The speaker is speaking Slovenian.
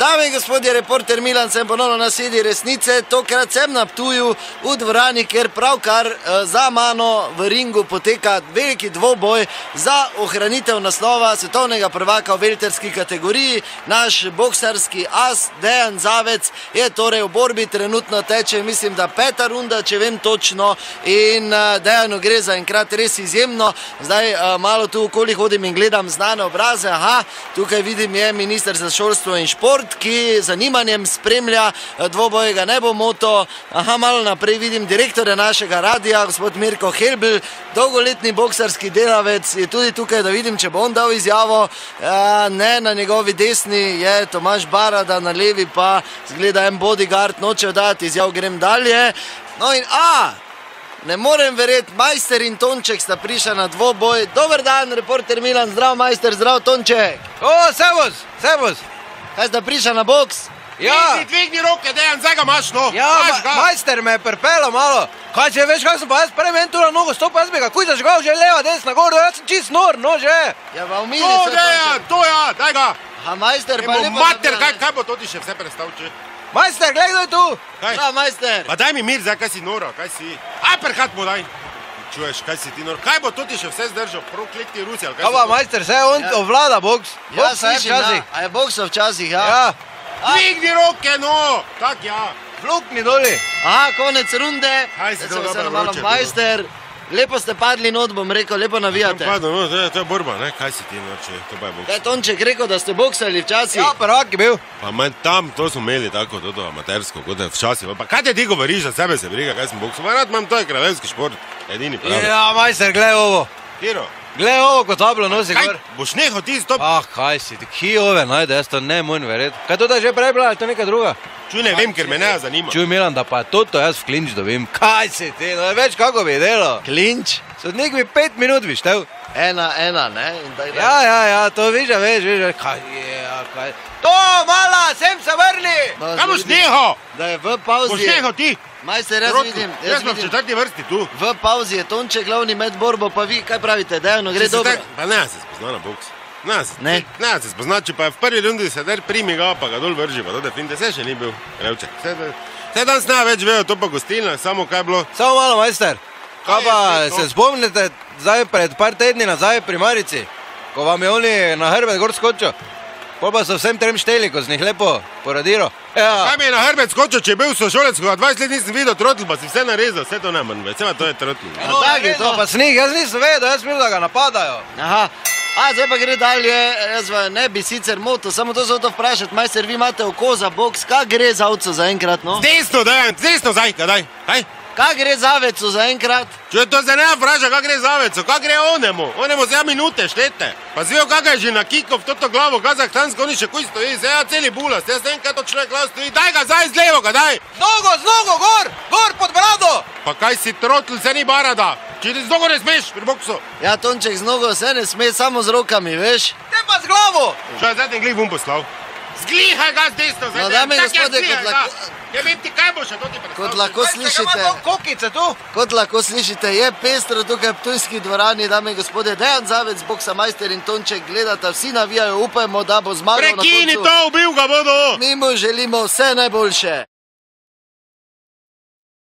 Dame in gospodje, reporter Milan, sem ponovno na sedi resnice. Tokrat sem na Ptuju v dvorani, ker pravkar eh, za mano v ringu poteka veliki dvoboj za ohranitev naslova svetovnega prvaka v velterski kategoriji. Naš boksarski as Dejan Zavec je torej v borbi, trenutno teče, mislim, da peta runda, če vem točno. In eh, Dejanu gre za enkrat res izjemno. Zdaj eh, malo tu okoli hodim in gledam znane obraze. Aha, tukaj vidim je minister za šolstvo in šport ki z zanimanjem spremlja eh, dvoboj, ga ne bo moto. Aha, malo naprej vidim direktorja našega radia, gospod Mirko Helbel, dolgoletni boksarski delavec, je tudi tukaj, da vidim, če bo on dal izjavo. Ja, ne, na njegovi desni je Tomaš Barada, na levi pa zgleda en bodyguard, noče dati izjav, grem dalje. No in a! Ne morem verjeti, majster in Tonček sta prišla na dvoboj. Dober dan, reporter Milan, zdrav majster, zdrav Tonček. O, servus, servus. Kaj sta prišla na boks? Ja, Dvigni, dvigni roke, dejan, zdaj ga imaš, no. ja ma, majster me je pripelo malo. Kaj če veš, kako sem pa jaz prej meni tu na nogo stopil, jaz bi ga kuj zažgal, že leva, desna, gor, jaz sem čist nor, no že. Ja, pa umiri To, se. dejan, to ja, daj ga. Ha, majster, pa lepo. mater, kaj, kaj bo to ti še vse predstavil, če? Majster, gledaj, tu. Kaj? Ja, majster. Pa daj mi mir, zdaj kaj si noro, kaj si? Aperkat mu daj. Čuješ, kaj si ti nor? Kaj bo to ti še vse zdržal? Prokleti Rusi, ali kaj? To? majster, vse on Ja. ovlada boks. Ja, Boks slišim, včasih. ja. A je boksov včasih, ja. Ja, Dvigni roke, no. Tak ja. flukni doli. Aha, konec runde. Kaj si to dobro? Majster, lepo ste padli not, bom rekel, lepo navijate. Padno, no, to je, to je borba, ne? Kaj si ti, no, če to pa je boks. Kaj Tonček rekel, da ste boksali včasih? Ja, prvak je bil. Pa manj tam, to smo imeli tako, to amatersko, kot je včasih. Pa kaj te ti govoriš, za sebe se briga, kaj sem boksal? Rad imam, to je kraljevski šport, edini pravi. Ja, majster, gledaj ovo. Kiro, Gledaj ovo, kot tablo nosi kaj, gor. boš nehal ti stop? Ah, kaj si ti, ki ove najde, jaz to ne morem verjeti. Kaj to da že prej bila, ali to neka druga? Čuj, ne vem, ker me ne zanima. Čuj, Milan, da pa to jaz v klinč dobim. Kaj si ti, no več kako bi delo. Klinč, Sodnik bi pet minut bi štev. ena, ena, ne? In tako Ja, ja, ja, to viš, veš, veš, kaj je, kaj. To, mala, sem se vrni! No, Kaj boš nehal? Da je v Boš pauzi. nehal ti? Majster, jaz Rotl, vidim, Jaz jaz sem v četrti vrsti tu. V pauzi je Tonček glavni med borbo, pa vi kaj pravite, dejano gre se dobro. tak- Pa ne, se spozna na boks. Ne, se, Ne? ne, se spozna, če pa je v prvi rundi se der primi ga, pa ga dol vrži, pa to da finte, se še ni bil, revček. Se, se danes ne več vejo, to pa gostilna, samo kaj je bilo. Samo malo, majster. Kaj pa se spomnite, zdaj pred par tedni nazaj pri Marici, ko vam je oni na hrbet gor skočil? Pol pa so vsem trem šteli, ko z njih lepo poradiral. Ja, Kaj mi je na hrbet skočil, če je bil sošolec, ko ga 20 let nisem videl, trotl pa si vse narezal, vse to ne manj, vse to je trotl. No, tak je to. Pa snih, jaz nisem vedel, jaz mislim, da ga napadajo. Aha. A, zdaj pa gre dalje, jaz vas ne bi sicer motil, samo to se hotel vprašati, majster, vi imate oko za boks, kaj gre za ovco zaenkrat, no? Desno, daj, desno, zdaj, daj, kaj? Kaj gre za veco zaenkrat? Če to se ne vpraša, kaj gre za veco, kaj gre onemu, onemu za minute štete. Pa zvijo, kaj je že na kiko v toto glavo, kazahstansko, oni še kuj stoji, zdaj ja celi bulas, jaz ne vem, kaj to človek glav stoji, daj ga zdaj z levo, ga daj. Nogo, z nogo, gor, gor pod brado. Pa kaj si trotl, se ni barada, če ti z nogo ne smeš pri boksu. Ja, Tonček z nogo se ne sme, samo z rokami, veš? Te pa z glavo. Še zdaj ten glih bom poslal. Zglihaj ga z desno, zdaj. No, dame in tak je, gospodje, zglihaj kot ga. lahko- Ja vem ti, kaj bo še to ti predstavljal. Kot lahko slišite, Kokice kot lahko slišite, je pestro tukaj v Tujski dvorani, dame in gospode, Dejan Zavec, boksa majster in Tonček gledata, vsi navijajo, upajmo, da bo zmagal Prekini to, ubil ga bodo. Mi mu želimo vse najboljše.